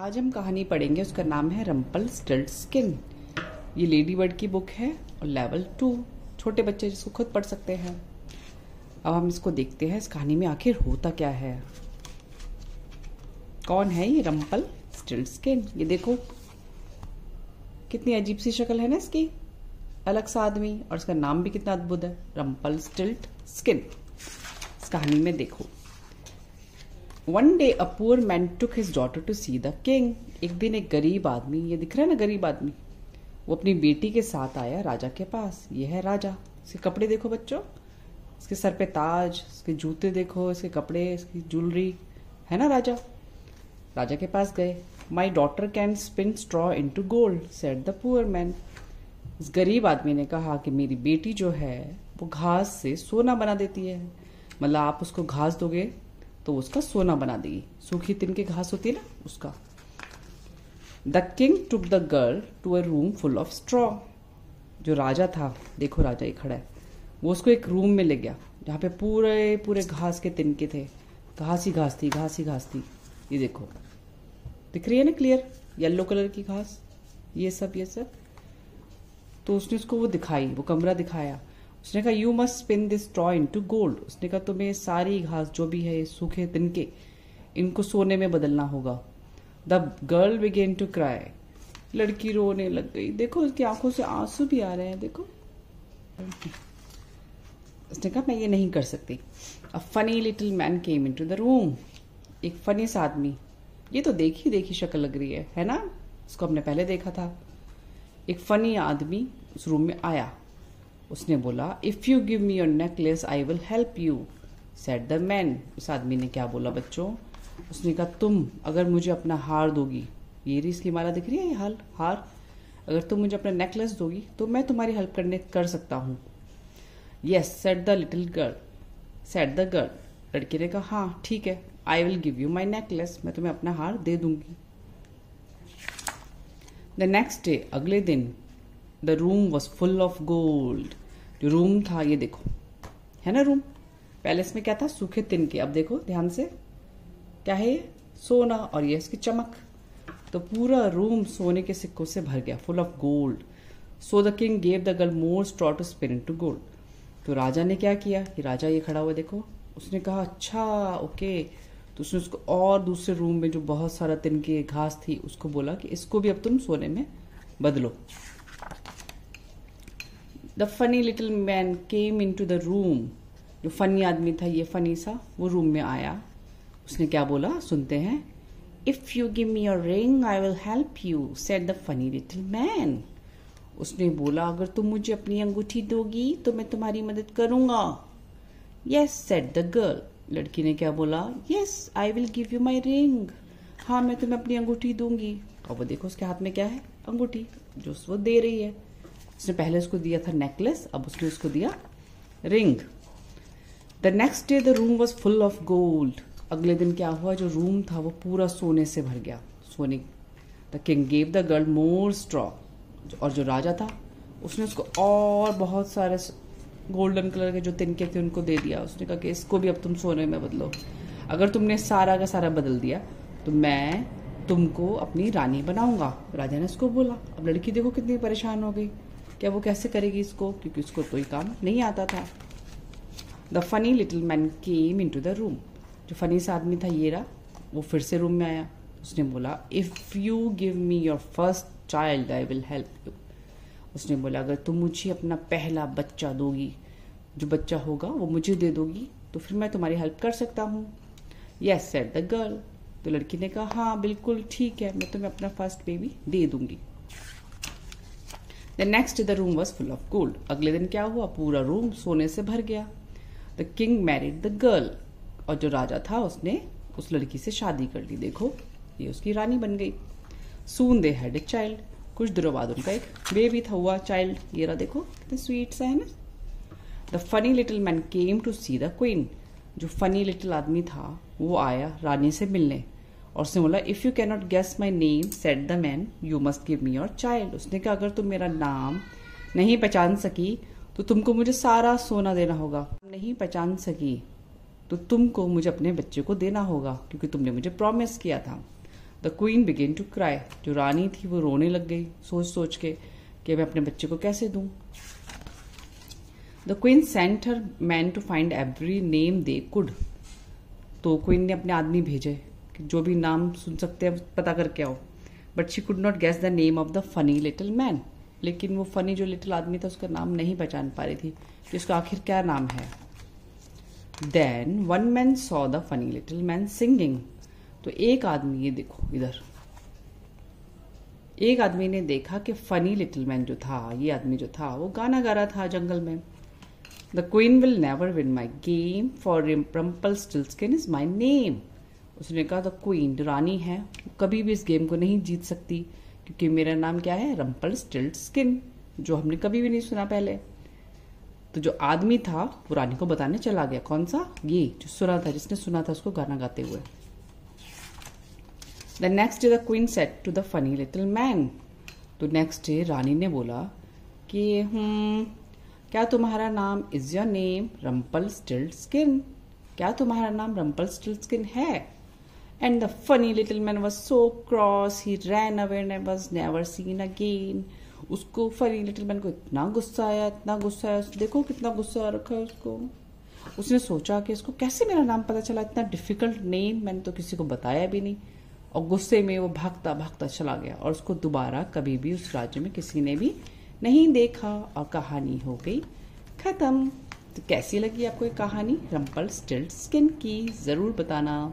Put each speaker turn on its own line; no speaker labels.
आज हम कहानी पढ़ेंगे, उसका नाम है रम्पल स्टिल्ड स्किन। ये लेडी बर्ड की बुक है और लेवल टू। छोटे बच्चे जिसको खुद पढ़ सकते हैं। अब हम इसको देखते हैं, इस कहानी में आखिर होता क्या है। कौन है ये रम्पल स्टिल्ड स्किन? ये देखो। कितनी अजीब सी शक्ल है ना इसकी। अलग सा आदमी, और इसका नाम भी कितना अद्भुत है रम्पल स्टिल्ट स्किन। इस कहानी में देखो। One day a poor man took his daughter to see the king एक दिन एक गरीब आदमी, ये दिख रहा है ना गरीब आदमी? वो अपनी बेटी के साथ आया राजा के पास। ये है राजा। इसके कपड़े देखो बच्चों। इसके सर पे ताज, इसके जूते देखो, इसके कपड़े, इसकी ज्वेलरी है ना राजा? राजा के पास गए। My daughter can spin straw into gold said the poor man इस गरीब आदमी ने कहा कि मेरी बेटी जो है, वो घास से सोना बना देती है। मतलब आप उसको घास दोगे? तो उसका सोना बना देगी। सूखी तिन की घास होती है ना, उसका। The king took the girl to a room full of straw जो राजा था, देखो राजा ये खड़ा है। वो उसको एक रूम में ले गया, जहाँ पे पूरे पूरे घास के तिनके थे। घास ही घास थी, घास ही घास थी। ये देखो। दिख रही है ना क्लियर येलो कलर की घास। ये सब ये सब। तो उसने उसको वो दिखाई, वो कमरा दिखाया। उसने कहा you must spin this straw into gold उसने कहा, तुम्हें सारी घास जो भी है सूखे तिनके इनको सोने में बदलना होगा. The girl began to cry लड़की रोने लग गई। देखो, उसकी आँखों से आँसू भी आ रहे हैं, देखो। उसने कहा, मैं ये नहीं कर सकती. A funny little man came into the room एक फनी सा आदमी। ये तो देखी देखी शक्ल लग रही है है ना? उसको हमने पहले देखा था। एक फनी आदमी उस रूम में आया। उसने बोला if you give me your necklace I will help you said the man उस आदमी ने क्या बोला, बच्चों? उसने कहा, तुम अगर मुझे अपना हार दोगी, ये रही इसकी माला दिख रही है, ये हाल, हार, अगर तुम मुझे अपना नेकलेस दोगी तो मैं तुम्हारी हेल्प करने कर सकता हूँ. Yes said the little girl said the girl लड़की ने कहा हाँ ठीक है I will give you my necklace मैं तुम्हें अपना हार दे दूँगी. द नेक्स्ट डे अगले दिन the room was full of gold जो रूम था, ये देखो। है ना रूम पहले इसमें क्या था? सूखे तिनके अब देखो, ध्यान से। क्या है ये? सोना और ये इसकी चमक। तो पूरा रूम सोने के सिक्कों से भर गया full of gold so the king gave the girl more straw to spin to gold तो राजा ने क्या किया? कि राजा ये खड़ा हुआ देखो। उसने कहा अच्छा ओके तो उसने उसको और दूसरे रूम में जो बहुत सारा तिनके घास थी, उसको बोला कि इसको भी अब तुम सोने में बदलो। The funny little man came into the room जो फनी आदमी था, ये फनी सा, वो रूम में आया। उसने क्या बोला? सुनते हैं। If you give me your ring I will help you said the funny little man उसने बोला, अगर तुम मुझे अपनी अंगूठी दोगी तो मैं तुम्हारी मदद करूँगा। यस सेट द गर्ल लड़की ने क्या बोला? Yes I will give you my ring हाँ मैं तुम्हें अपनी अंगूठी दूँगी। और वो देखो, उसके हाथ में क्या है? अंगूठी, जो वो दे रही है। उसने पहले उसको दिया था नेकलेस अब उसने उसको दिया ring the next day the room was full of gold अगले दिन क्या हुआ? जो रूम था वो पूरा सोने से भर गया. सोने the king gave the girl more straw और जो राजा था, उसने उसको और बहुत सारे गोल्डन कलर के जो तिनके थे उनको दे दिया. उसने कहा कि इसको भी अब तुम सोने में बदलो. अगर तुमने सारा का सारा बदल दिया तो मैं तुमको अपनी रानी बनाऊँगा. राजा ने उसको बोला. अब लड़की देखो कितनी परेशान हो गई. क्या वो कैसे करेगी इसको? क्योंकि उसको कोई काम नहीं आता था। The funny little man came into the room जो फनी सा आदमी था, ये रहा। वो फिर से रूम में आया। उसने बोला if you give me your first child I will help you उसने बोला, अगर तुम मुझे अपना पहला बच्चा दोगी, जो बच्चा होगा, वो मुझे दे दोगी तो फिर मैं तुम्हारी हेल्प कर सकता हूँ. यस सेट द गर्ल तो लड़की ने कहा हाँ बिल्कुल, ठीक है, मैं तुम्हें अपना फ़र्स्ट बेबी दे दूँगी. The next the room was full of gold अगले दिन क्या हुआ? पूरा रूम सोने से भर गया। The king married the girl और जो राजा था, उसने उस लड़की से शादी कर ली। देखो, ये उसकी रानी बन गई। Soon they had a child कुछ दिनों बाद उनका एक बेबी था, हुआ चाइल्ड ये रहा देखो, कितने स्वीट सा है ना? The funny little man came to see the queen जो फनी लिटिल आदमी था, वो आया रानी से मिलने। और उसने बोला if you cannot guess my name said the man you must give me your child उसने कहा, अगर तुम मेरा नाम नहीं पहचान सकी तो तुमको मुझे सारा सोना देना होगा। नहीं पहचान सकी तो तुमको मुझे अपने बच्चे को देना होगा, क्योंकि तुमने मुझे प्रॉमिस किया था। The queen began to cry जो रानी थी, वो रोने लग गई सोच सोच के, कि मैं अपने बच्चे को कैसे दूँ? The queen sent her man to find every name they could तो क्वीन ने अपने आदमी भेजे। जो भी नाम सुन सकते हैं, पता करके आओ। But she could not guess the name of the funny little man लेकिन वो फनी जो लिटिल आदमी था, उसका नाम नहीं पहचान पा रही थी कि उसका आखिर क्या नाम है। Then one man saw the funny little man singing तो एक आदमी, ये देखो इधर। एक आदमी ने देखा कि फनी लिटिल मैन जो था, ये आदमी जो था, वो गाना गा रहा था जंगल में। The queen will never win my game for Rumpelstiltskin is my name उसने कहा, द क्वीन, रानी है। कभी भी इस गेम को नहीं जीत सकती, क्योंकि मेरा नाम क्या है? रम्पल स्टिल्ट स्किन, जो हमने कभी भी नहीं सुना पहले। तो जो आदमी था, वो रानी को बताने चला गया। कौन सा? ये, जो सुना था, जिसने सुना था उसको गाना गाते हुए। The next day the queen said to the funny little man तो नेक्स्ट डे रानी ने बोला कि हम्म क्या तुम्हारा नाम is your name Rumpelstiltskin? क्या तुम्हारा नाम रम्पल स्टिल्ड स्किन है? And the funny little man was so cross he ran away was never seen again उसको फनी लिटिल मैन को इतना गुस्सा आया, इतना गुस्सा आया देखो कितना गुस्सा आ रखा है उसको। उसने सोचा कि इसको कैसे मेरा नाम पता चला? इतना डिफ़िकल्ट नेम मैंने तो किसी को बताया भी नहीं। और गुस्से में वो भागता भागता चला गया और उसको दोबारा कभी भी उस राज्य में किसी ने भी नहीं देखा और कहानी हो गई। खत्म। तो कैसी लगी आपको ये कहानी? रंपल स्टिल्ट स्किन की ज़रूर बताना।